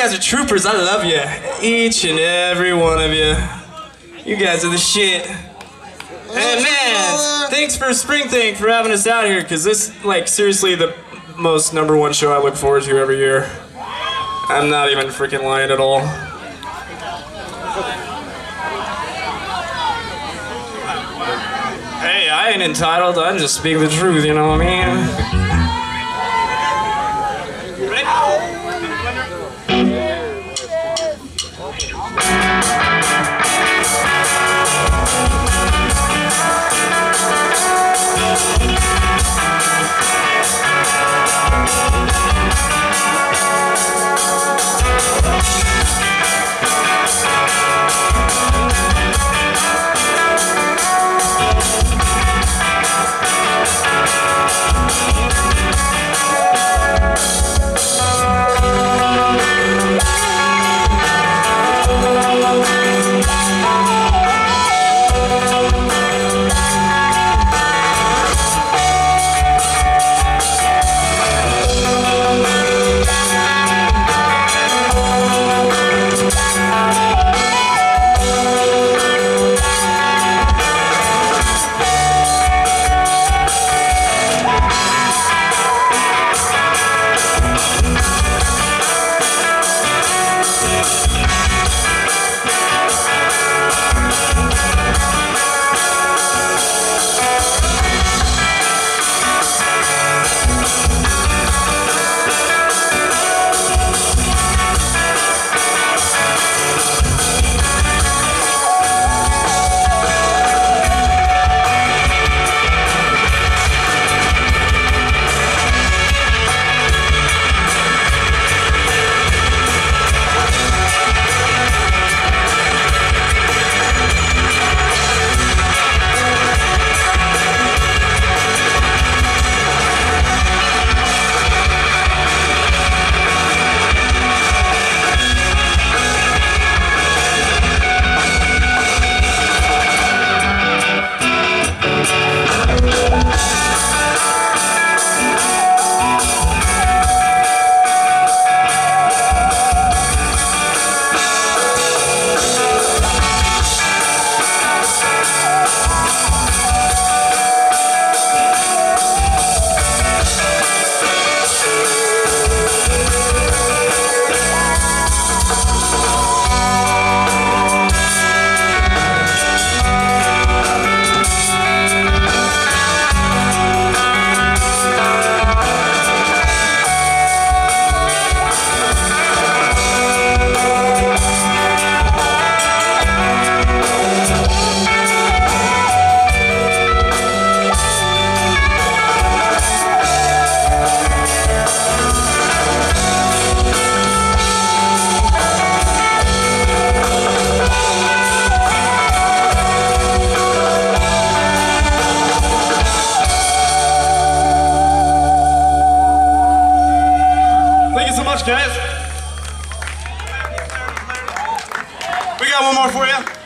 guys are troopers. I love you. Each and every one of you. You guys are the shit. And man, thanks for Sprang Thang for having us out here, because this, like, seriously, the most number one show I look forward to every year. I'm not even freaking lying at all. Hey, I ain't entitled. I just speak the truth, you know what I mean? Thank you so much, guys. We got one more for you.